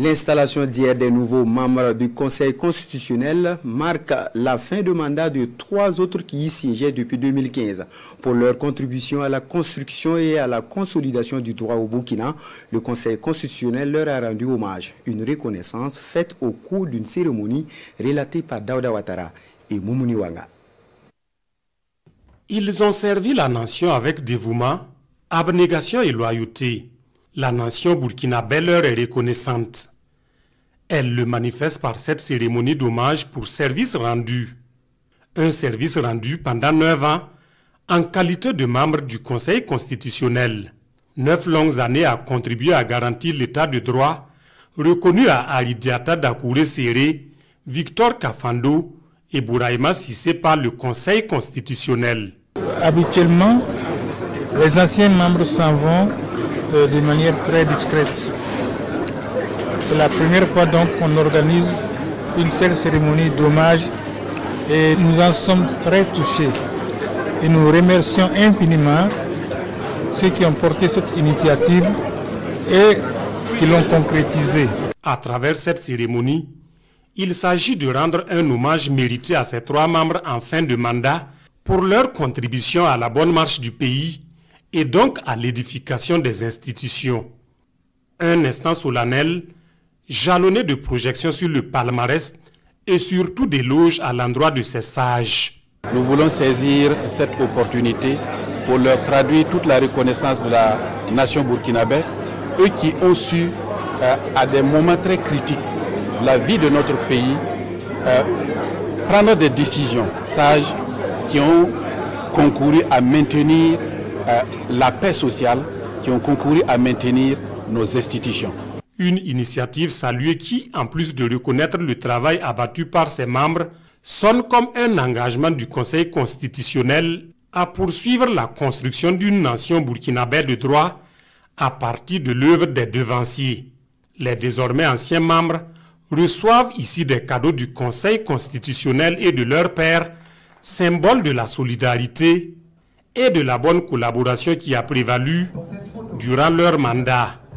L'installation d'hier des nouveaux membres du Conseil constitutionnel marque la fin de mandat de trois autres qui y siégeaient depuis 2015. Pour leur contribution à la construction et à la consolidation du droit au Burkina, le Conseil constitutionnel leur a rendu hommage. Une reconnaissance faite au cours d'une cérémonie relatée par Daouda Ouattara et Moumouni Wanga. Ils ont servi la nation avec dévouement, abnégation et loyauté la nation burkinabé leur est reconnaissante. Elle le manifeste par cette cérémonie d'hommage pour service rendu. Un service rendu pendant neuf ans en qualité de membre du Conseil constitutionnel. Neuf longues années à contribuer à garantir l'état de droit, reconnu à Alidiata Dakouré Serré, Victor Kafando et Bouraïma Sissé par le Conseil constitutionnel. Habituellement, les anciens membres s'en vont euh, de manière très discrète. C'est la première fois donc qu'on organise une telle cérémonie d'hommage et nous en sommes très touchés. Et nous remercions infiniment ceux qui ont porté cette initiative et qui l'ont concrétisée. À travers cette cérémonie, il s'agit de rendre un hommage mérité à ces trois membres en fin de mandat pour leur contribution à la bonne marche du pays et donc à l'édification des institutions. Un instant solennel, jalonné de projections sur le palmarès et surtout d'éloges à l'endroit de ces sages. Nous voulons saisir cette opportunité pour leur traduire toute la reconnaissance de la nation burkinabé, eux qui ont su, euh, à des moments très critiques la vie de notre pays, euh, prendre des décisions sages qui ont concouru à maintenir la paix sociale qui ont concouru à maintenir nos institutions. Une initiative saluée qui, en plus de reconnaître le travail abattu par ses membres, sonne comme un engagement du Conseil constitutionnel à poursuivre la construction d'une nation burkinabé de droit à partir de l'œuvre des devanciers. Les désormais anciens membres reçoivent ici des cadeaux du Conseil constitutionnel et de leur père, symbole de la solidarité et de la bonne collaboration qui a prévalu durant leur mandat.